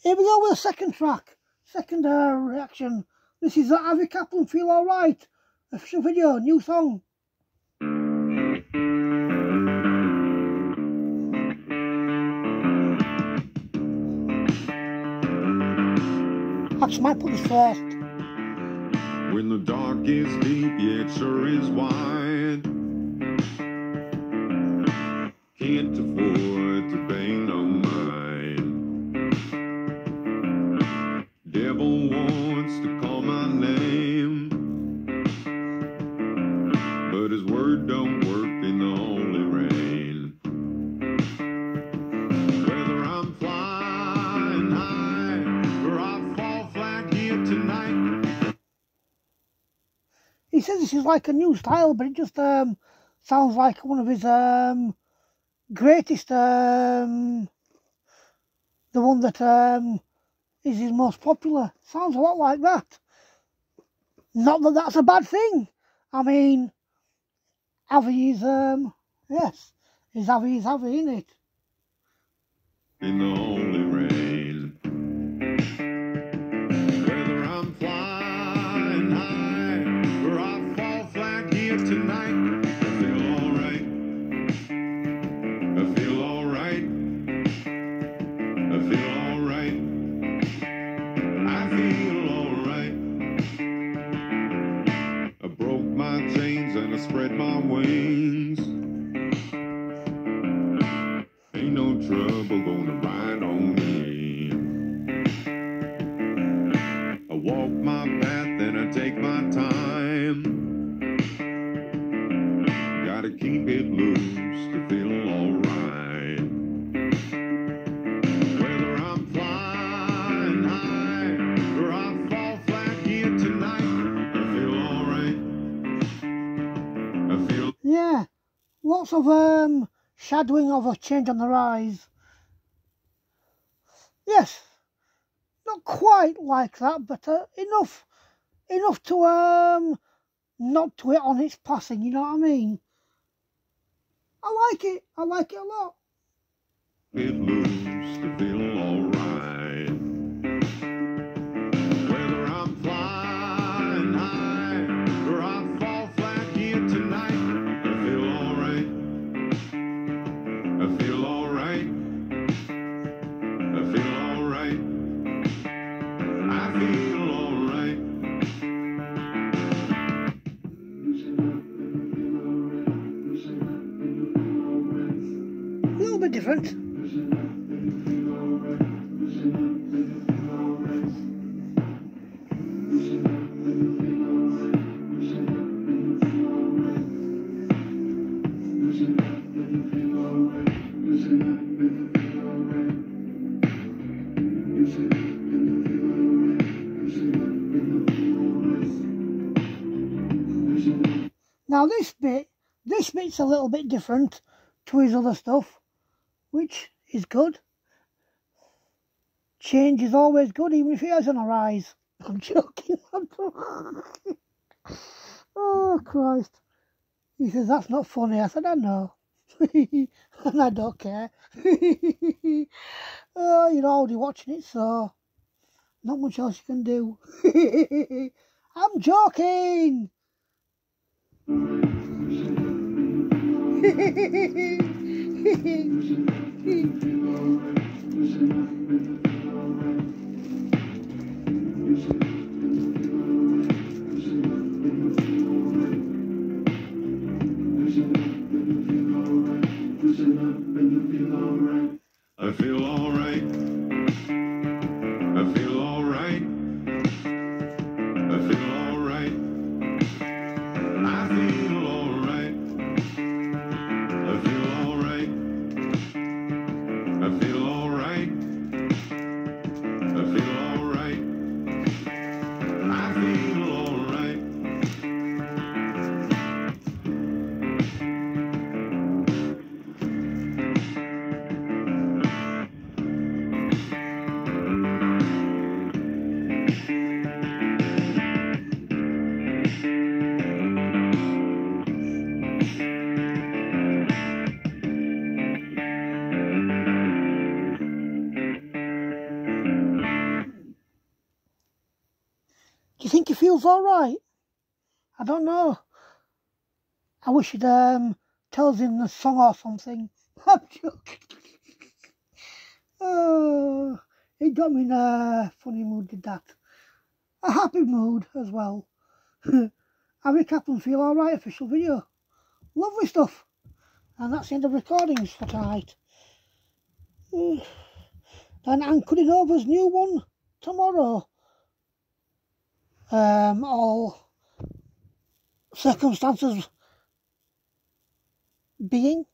Here we go with the second track, second uh, reaction. This is uh, Avi Kaplan, Feel Alright, official video, new song. Actually, might put this first. When the dark is deep, yeah, it sure is wide. Can't afford to pay no says this is like a new style, but it just um, sounds like one of his um, greatest, um, the one that um, is his most popular. Sounds a lot like that. Not that that's a bad thing. I mean, Avi is, um, yes, is Avi is Avi, isn't it? You the spread my wings. Lots of um, shadowing of a change on the rise. Yes, not quite like that, but uh, enough, enough to um, not to it on its passing. You know what I mean? I like it. I like it a lot. it Different. Now this bit, this bit's a little bit different to his other stuff, which is good. Change is always good, even if it is on a rise. I'm joking. I'm oh Christ! He says that's not funny. I said I know, and I don't care. oh, you're already watching it, so not much else you can do. I'm joking you should be all right. You think he feels all right? I don't know. I wish he'd um, tell us in the song or something. I'm joking. oh, it got me in a funny mood, did that. A happy mood as well. I Avi Kaplan feel alright official video. Lovely stuff. And that's the end of recordings for tonight. Then I'm cutting over's new one tomorrow. Um, all circumstances being